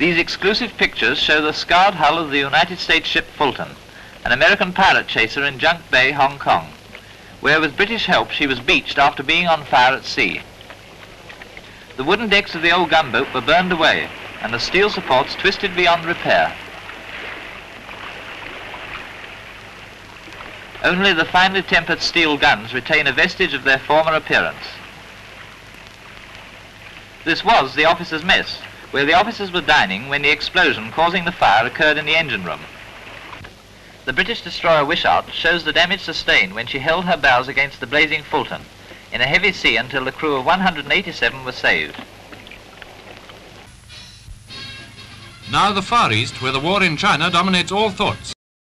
These exclusive pictures show the scarred hull of the United States ship Fulton, an American pirate chaser in Junk Bay, Hong Kong, where with British help she was beached after being on fire at sea. The wooden decks of the old gunboat were burned away and the steel supports twisted beyond repair. Only the finely tempered steel guns retain a vestige of their former appearance. This was the officers' mess, where the officers were dining when the explosion causing the fire occurred in the engine room. The British destroyer Wishart shows the damage sustained when she held her bows against the blazing Fulton in a heavy sea until the crew of 187 were saved. Now the Far East, where the war in China dominates all thoughts.